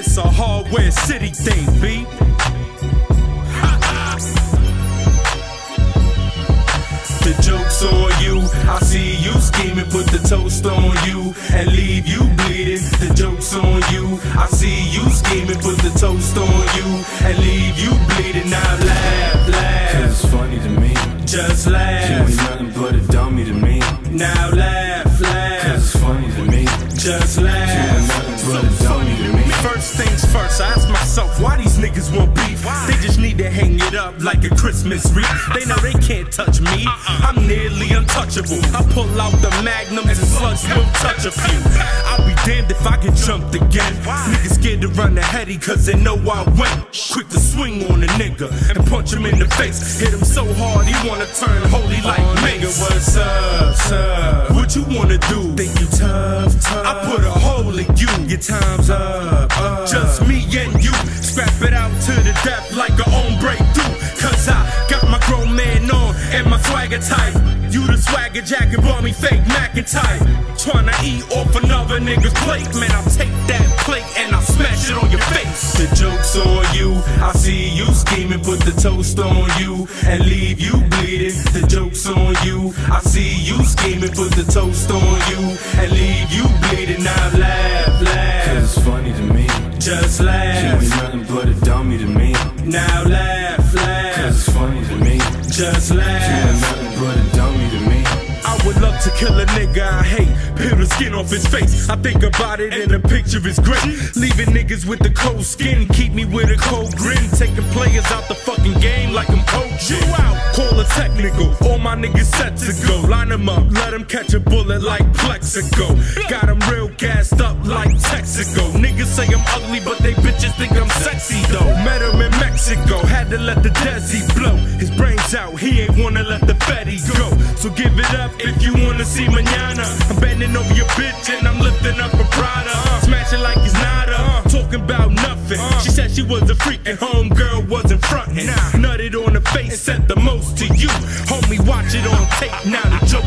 It's a hardware city thing, B. The joke's on you. I see you scheming, put the toast on you and leave you bleeding. The joke's on you. I see you scheming, put the toast on you and leave you bleeding. Now laugh, laugh, Cause it's funny to me. just laugh. ain't nothing but a dummy to me. Now laugh, Cause it's funny to me. just laugh. First I ask myself why these niggas want beef. They just need to hang it up like a Christmas wreath. Uh-uh. They know they can't touch me. Uh-uh. I'm nearly untouchable. I pull out the magnums and slugs will touch a few. I'll be damned if I get jumped again. Niggas scared to run the heady cause they know I went. Quick to swing on a nigga and punch him in the face. Hit him so hard he wanna turn holy like nigga. What's up, sir? What you wanna do? Think you tough, Your time's up. Just me and you. Scrap it out to the death like a ombre do. Cause I got my grown man on and my swagger tight. You the swagger jacket, bought me fake McIntyre. Tryna eat off another nigga's plate. Man, I'll take that plate and I'll smash it on your face. The joke's on you. I see you scheming, put the toast on you and leave you bleeding. The joke's on you. I see you scheming, put the toast on you and leave you Cause it's funny to me. just You laugh. ain't nothing but a dummy to me. Now laugh, laugh. Cause it's funny to me. just You ain't laugh. nothing but a dummy to me. I would love to kill a nigga I hate, peel the skin off his face. I think about it and the picture is great. Leaving niggas with the cold skin, keep me with a cold grin. Taking players out the fucking game like I'm coaching. Call a technical, all my niggas set to go. Line them up, let them catch a bullet like Plaxico. Got them real gassed up like Texaco. Say I'm ugly, but they bitches think I'm sexy though. Met him in Mexico, had to let the Desi blow. His brains out, he ain't wanna let the fatty go. So give it up if you wanna see mañana. I'm bending over your bitch and I'm lifting up a Prada. Smashing like it's nada, talking about nothing. She said she was a freak and homegirl wasn't frontin'. Nutted on the face, said the most to you. Homie, watch it on tape, now the joke's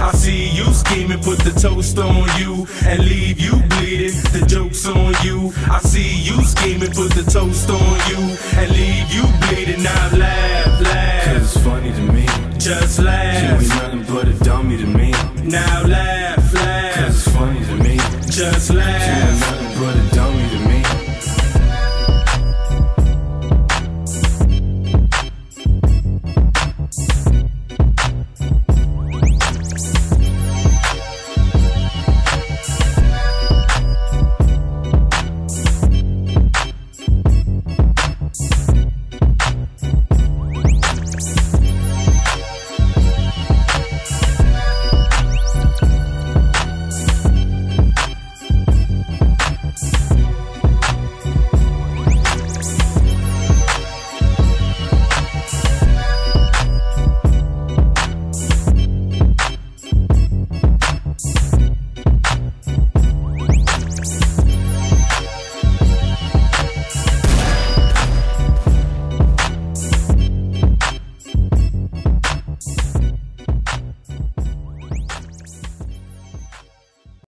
I see you scheming, put the toast on you and leave you bleeding. The joke's on you. I see you scheming, put the toast on you and leave you bleeding. Now laugh, laugh, Cause it's funny to me. just You laugh. ain't nothing but a dummy to me. Now